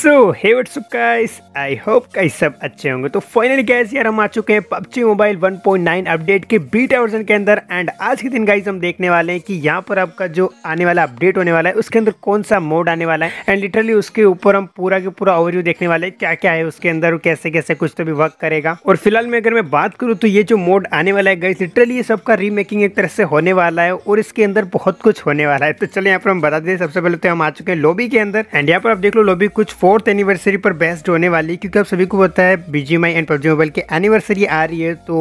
So hey guys I hope guys सब अच्छे होंगे। तो फाइनली गाइस यार हम आ चुके हैं पबजी मोबाइल 1.9 अपडेट के बीटा वर्जन के अंदर। एंड आज के दिन गाइस हम देखने वाले हैं कि यहाँ पर आपका जो आने वाला अपडेट होने वाला है, उसके अंदर कौन सा मोड आने वाला है। एंड लिटरली उसके ऊपर हम पूरा के पूरा ओवरव्यू देखने वाले हैं क्या क्या है उसके अंदर कैसे कैसे कुछ तो भी वर्क करेगा। और फ़िलहाल में अगर मैं बात करूँ तो ये जो मोड आने वाला है गाइस लिटरली ये सबका रीमेकिंग एक तरह से होने वाला है, और इसके अंदर बहुत कुछ होने वाला है। तो चलो यहाँ पर हम बता दें सबसे पहले तो हम आ चुके हैं लॉबी के अंदर। एंड यहाँ पर आप देख लो लॉबी कुछ फोर्थ एनिवर्सरी पर बेस्ट होने वाली क्योंकि आप सभी को पता है बीजीएमआई एंड पबजी मोबाइल की एनिवर्सरी आ रही है तो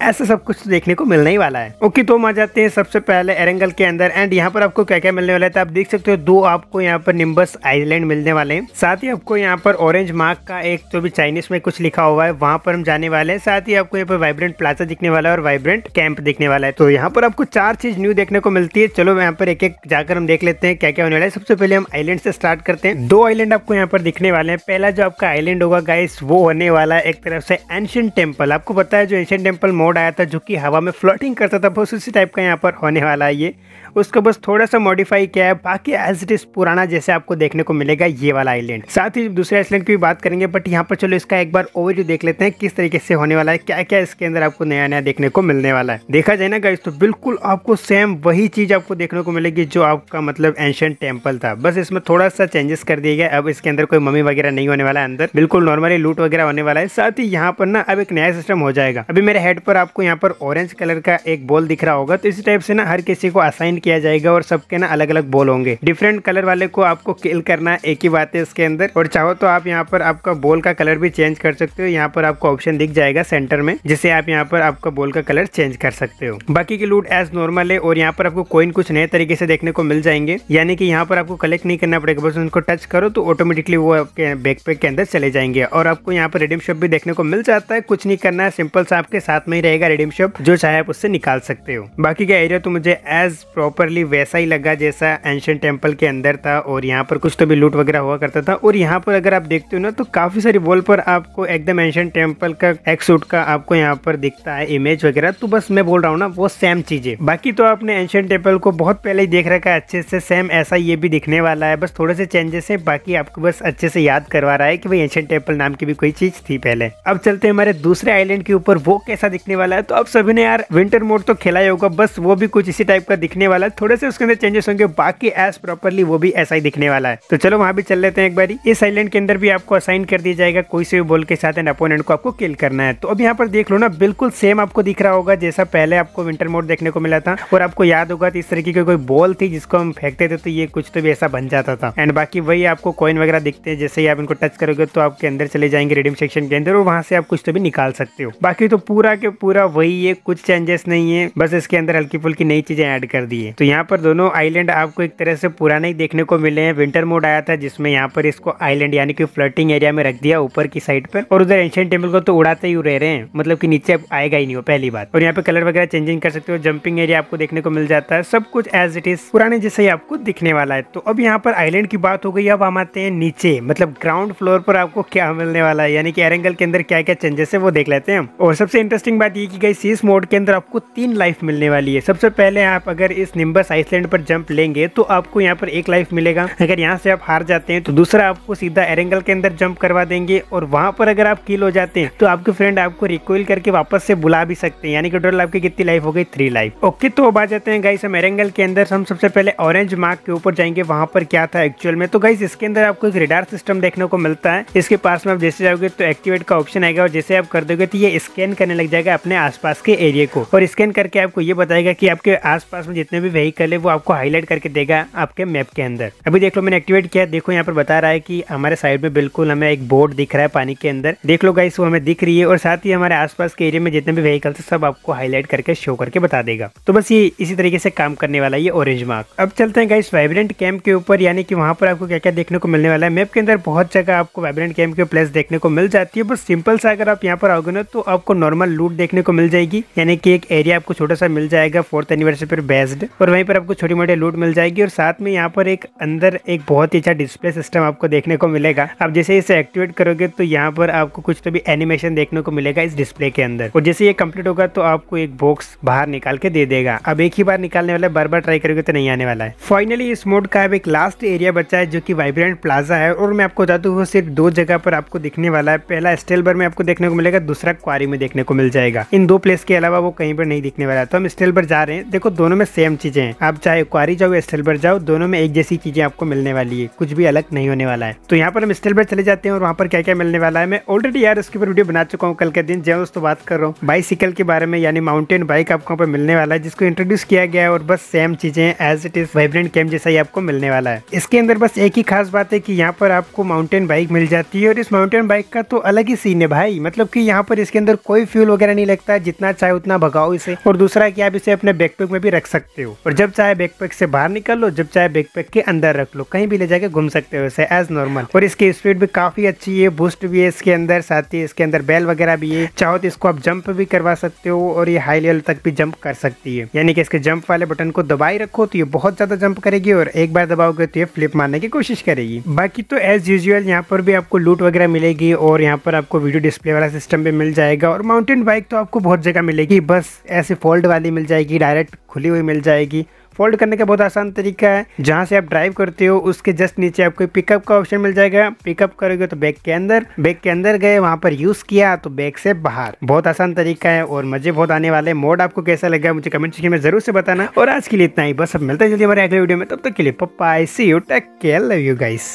ऐसा सब कुछ तो देखने को मिलने ही वाला है। ओके तो हम आ जाते हैं सबसे पहले एरेंगल के अंदर। एंड यहाँ पर आपको क्या क्या मिलने वाला है? तो आप देख सकते हो, दो आपको यहाँ पर निम्बस आइलैंड मिलने वाले हैं। साथ ही आपको यहाँ पर ऑरेंज मार्क का एक जो भी चाइनीज़ में कुछ लिखा हुआ है, वहाँ पर हम जाने वाले हैं। साथ ही आपको यहाँ पर वाइब्रेंट प्लाजा दिखने वाला है और वाइब्रेंट कैंप दिखने वाला है। तो यहाँ पर आपको चार चीज़ न्यू देखने को मिलती है। चलो, यहाँ पर एक एक जाकर हम देख लेते हैं क्या क्या होने वाला है। सबसे पहले हम आइलैंड से स्टार्ट करते हैं। दो आइलैंड आपको यहाँ पर दिखने वाले हैं। पहला जो आपका आइलैंड होगा गाइस वो होने वाला है एक तरफ़ से एंशियंट टेंपल आपको पता है जो एंशियंट टेंपल मोड आया था जो की हवा में फ्लोटिंग करता था, बस उसी टाइप का यहाँ पर होने वाला है ये। उसका बस थोड़ा सा मॉडिफाई किया है, बाकी एज इट इज़ पुराना जैसे आपको देखने को मिलेगा ये वाला आइलैंड साथ ही दूसरे आइलैंड की भी बात करेंगे बट यहाँ पर चलो इसका एक बार ओवरव्यू देख लेते हैं किस तरीके से होने वाला है क्या क्या इसके अंदर आपको नया नया देखने को मिलने वाला है। देखा जाए ना गाइस तो बिल्कुल आपको सेम वही चीज़ आपको देखने को मिलेगी जो आपका मतलब एंशियंट टेंपल था। बस इसमें थोड़ा सा चेंजेस कर दिए गए, अब इसके अंदर कोई मम्मी वगैरह नहीं होने वाला है अंदर। बिल्कुल नॉर्मली लूट वगैरह होने वाला है। साथ ही यहाँ पर ना अब एक नया सिस्टम हो जाएगा। अभी मेरे हेड पर आपको यहाँ पर ऑरेंज कलर का एक बॉल दिख रहा होगा तो इसी टाइप से ना हर किसी को असाइन किया जाएगा और सबके ना अलग अलग बॉल होंगे। डिफरेंट कलर वाले को आपको किल करना एक ही बात है इसके अंदर। और चाहो तो आप यहाँ पर आपका बॉल का कलर भी चेंज कर सकते हो। यहाँ पर आपको ऑप्शन दिख जाएगा सेंटर में जिससे आप यहाँ पर आपका बॉल का कलर चेंज कर सकते हो। बाकी की लूट एज नॉर्मल है और यहाँ पर आपको कोइन कुछ नए तरीके से देखने को मिल जाएँगे। यानी कि यहाँ पर आपको कलेक्ट नहीं करना पड़ेगा, बस उनको टच करो तो ऑटोमेटिकली वो आपके बैकपैक के अंदर चले जाएँगे। और आपको यहाँ पर रिडीम शॉप भी देखने को मिल जाता है। कुछ नहीं करना है सिंपल सा आपके साथ में ही रहेगा रिडीम शॉप जो चाहे आप उससे निकाल सकते हो। बाकी का एरिया तो मुझे एज प्रॉपरली वैसा ही लगा जैसा एंशियन टेंपल के अंदर था और यहाँ पर कुछ तो भी लूट वगैरह हुआ करता था। और यहाँ पर अगर आप देखते हो ना तो काफ़ी सारी वॉल पर आपको एकदम एंशियन टेंपल का एक सूट का आपको यहाँ पर दिखता है इमेज वगैरह। तो बस मैं बोल रहा हूँ ना, वो सेम चीज़ें। बाकी तो आपने एंशियन टेंपल को बहुत पहले ही देख रखा है, अच्छे से सेम ऐसा ये भी दिखने वाला है। बस थोड़े से चेंजेस है, बाकी आपको बस अच्छे से याद करवा रहा है कि भाई एंशियन टेंपल नाम की भी कोई चीज़ थी पहले। अब चलते हैं हमारे दूसरे आइलैंड के ऊपर, वो कैसा दिखने वाला है। तो अब सभी ने यार विंटर मोड तो खेला ही होगा, बस वो भी कुछ इसी टाइप का दिखने वाला है। थोड़े से उसके अंदर चेंजेस होंगे, बाकी एज प्रॉपरली वो भी ऐसा ही दिखने वाला है। तो चलो वहाँ भी चल लेते हैं एक बारी। इस आइलैंड के अंदर भी आपको असाइन कर दिया जाएगा, कोई से भी बॉल के साथ एंड अपोनेंट को आपको किल करना है। तो अब यहाँ पर देख लो ना, बिल्कुल सेम आपको दिख रहा होगा जैसा पहले आपको विंटर मोड देखने को मिला था। और आपको याद होगा, इस तरीके की कोई बॉल थी जिसको हम फेंकते थे तो ये कुछ तो भी ऐसा बन जाता था। एंड बाकी वही आपको कॉइन वगैरह दिखते हैं, जैसे ही आप इनको टच करोगे तो आपके अंदर चले जाएँगे रिडीम सेक्शन के अंदर और वहाँ से आप कुछ तो भी निकाल सकते हो। बाकी तो पूरा के पूरा वही है, कुछ चेंजेस नहीं है, बस इसके अंदर हल्की फुल्की नई चीज़ें ऐड कर दी है। तो यहाँ पर दोनों आइलैंड आपको एक तरह से पुराने ही देखने को मिले हैं। विंटर मोड आया था, जिसमें यहाँ पर इसको आइलैंड यानी कि फ्लटिंग एरिया में रख दिया ऊपर की साइड पर। और उधर एंशियन टेंपल को तो उड़ाते ही रह रहे हैं मतलब की नीचे आएगा ही नहीं हो पहली बात। और यहाँ पे कलर वगैरह चेंजिंग कर सकते हो जंपिंग एरिया आपको देखने को मिल जाता है। सब कुछ एज इट इज़ पुराने जैसे ही आपको दिखने वाला है। तो अब यहाँ पर आइलैंड की बात हो गई, अब हम आते हैं नीचे। मतलब ग्राउंड फ्लोर पर आपको क्या मिलने वाला है? यानी कि एरेंगल के अंदर क्या क्या चेंजेस है, वो देख लेते हैं और सबसे इंटरेस्टिंग बात ये की गई इस मोड के अंदर आपको तीन लाइफ मिलने वाली है। सबसे पहले आप अगर इस निम्बस आइसलैंड पर जंप लेंगे तो आपको यहाँ पर एक लाइफ मिलेगा। अगर यहाँ से आप हार जाते हैं तो दूसरा आपको सीधा एरेंगल के अंदर जंप करवा देंगे और वहाँ पर अगर आप किल हो जाते हैं तो आपके फ्रेंड आपको रिकॉइल करके वापस से बुला भी सकते हैं। यानी कि टोटल आपकी कितनी लाइफ हो गई? थ्री लाइफ ओके तो अब आ जाते हैं गाइस हम एरेंगल के अंदर। हम सबसे पहले ऑरेंज मार्क के ऊपर जाएँगे। वहाँ पर क्या था एक्चुअल में? तो गाइस इसके अंदर आपको एक रिडार सिस्टम देखने को मिलता है। इसके पास में आप जैसे जाओगे तो एक्टिवेट का ऑप्शन आएगा और जैसे आप कर दोगे तो ये स्कैन करने लग जाएगा। अपने आसपास के एरिया को। और स्कैन करके आपको ये बताएगा कि आपके आसपास में जितने भी व्हीकल है, वो आपको हाईलाइट करके देगा आपके मैप के अंदर। अभी देख लो, मैंने एक्टिवेट किया। देखो, यहाँ पर बता रहा है कि हमारे साइड में बिल्कुल हमें एक बोर्ड दिख रहा है पानी के अंदर। देख लो गाइस वो हमें दिख रही है और साथ ही हमारे आसपास के एरिया में जितने भी व्हीकल है, सब आपको हाईलाइट करके शो करके बता देगा। तो बस ये इसी तरीके से काम करने वाला ये ऑरेंज मार्क अब चलते हैं गाइस वाइब्रेंट कैंप के ऊपर, यानी कि वहाँ पर आपको क्या क्या देखने को मिलने वाला है। मैप के अंदर बहुत जगह आपको वाइब्रेंट कैंप के प्लेस देखने को मिल जाती है। बस सिंपल सा अगर आप यहाँ पर आओगे ना तो आपको नॉर्मल लूट देखने को मिल जाएगी। यानी कि एक एरिया आपको छोटा सा मिल जाएगा फोर्थ एनिवर्सरी पर बेस्ड और वहीं पर आपको छोटी मोटी लूट मिल जाएगी। और साथ में यहाँ पर एक अंदर एक बहुत ही अच्छा डिस्प्ले सिस्टम आपको देखने को मिलेगा। आप जैसे इसे एक्टिवेट करोगे तो यहाँ पर आपको कुछ तो भी एनिमेशन देखने को मिलेगा इस डिस्प्ले के अंदर। और जैसे ये कंप्लीट होगा तो आपको एक बॉक्स बाहर निकाल के दे देगा। अब एक ही बार निकालने वाला बार बार ट्राई करोगे तो नहीं आने वाला है। फाइनली इस मोड का अब एक लास्ट एरिया बचा है, जो की वाइब्रेंट प्लाजा है। और मैं आपको बता दू, वो सिर्फ़ दो जगह पर आपको दिखने वाला है। पहला स्टेलबर में आपको देखने को मिलेगा, दूसरा क्वारी में देखने को मिल जाएगा। इन दो प्लेस के अलावा वो कहीं पर नहीं दिखने वाला। तो हम स्टेल पर जा रहे हैं। देखो, दोनों में सेम चीज़ें हैं। आप चाहे क्वारी जाओ या स्टेल पर जाओ, दोनों में एक जैसी चीज़ें आपको मिलने वाली है। कुछ भी अलग नहीं होने वाला है। तो यहाँ पर हम स्टेल पर चले जाते हैं और वहाँ पर क्या क्या मिलने वाला है? मैं ऑलरेडी यार उसके ऊपर वीडियो बना चुका हूँ कल के दिन। जब दोस्तों, बात कर रहा हूँ। बाइसिकल के बारे में, यानी माउंटेन बाइक आपको पर मिलने वाला है, जिसको इंट्रोड्यूस किया गया है और बस सेम चीज़ें as it is vibrant cam जैसा ही आपको मिलने वाला है। इसके अंदर बस एक ही खास बात है की यहाँ पर आपको माउंटेन बाइक मिल जाती है। और इस माउंटेन बाइक का तो अलग ही सीन है भाई। मतलब की यहाँ पर इसके अंदर कोई फ्यूल वगैरह नहीं लगता है, जितना चाहे उतना भगाओ इसे। और दूसरा कि आप इसे अपने बैकपैक में भी रख सकते हो। और जब चाहे बैकपैक से बाहर निकल लो, जब चाहे बैकपैक के अंदर रख लो, कहीं भी ले जाके घूम सकते हो इसे एज नॉर्मल और इसकी स्पीड भी काफ़ी अच्छी है बूस्ट भी है इसके अंदर, साथ ही इसके अंदर बैल वगैरह भी है। चाहो तो इसको आप जंप भी करवा सकते हो, और ये हाई लेवल तक भी जंप कर सकती है। यानी कि इसके जंप वाले बटन को दबाई रखो तो ये बहुत ज़्यादा जंप करेगी, और एक बार दबाओगे तो ये फ्लिप मारने की कोशिश करेगी। बाकी तो एज यूजल यहाँ पर भी आपको लूट वगैरह मिलेगी, और यहाँ पर आपको वीडियो डिस्प्ले वाला सिस्टम भी मिल जाएगा, और माउंटेन बाइक तो आपको बहुत जगह मिलेगी। बस ऐसे फोल्ड वाली मिल जाएगी, डायरेक्ट खुली हुई मिल जाएगी। फोल्ड करने का बहुत आसान तरीका है। जहाँ से आप ड्राइव करते हो, उसके जस्ट नीचे आपको पिकअप का ऑप्शन मिल जाएगा। पिकअप करोगे तो बैग के अंदर, बैग के अंदर गए, वहाँ पर यूज़ किया तो बैग से बाहर। बहुत आसान तरीका है और मज़े बहुत आने वाले मोड आपको कैसा लगा, मुझे कमेंट सेक्शन में ज़रूर से बताना। और आज के लिए इतना ही। बस अब मिलता है जल्दी हमारे अगले वीडियो में। तब तक के लिए पप्पा I see you take care love you guys